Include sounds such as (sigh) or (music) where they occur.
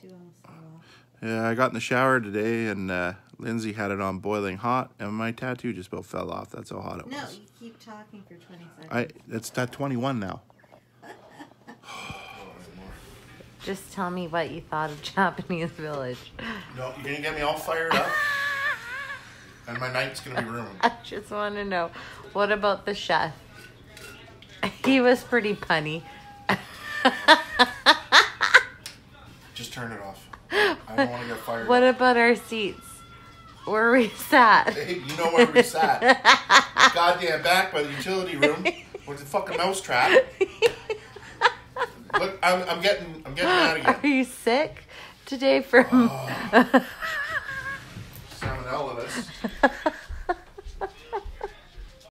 tattoo on the sidewalk. Yeah, I got in the shower today and uh, Lindsey had it on boiling hot and my tattoo just about fell off. That's how hot it No, was. No, you keep talking for 20 seconds. I it's at 21 now. (laughs) Just tell me what you thought of (laughs) Japanese Village. No, you're gonna get me all fired up, (laughs) and my night's gonna be ruined. I just want to know what about the chef? He was pretty punny. Just turn it off. (laughs) I don't want to get fired. What about our seats? Where we sat? Hey, you know where we sat? (laughs) Goddamn back by the utility room with the fucking mouse trap. Look, I'm, I'm getting I'm getting mad Are you sick today from? Oh. (laughs) Salmonella.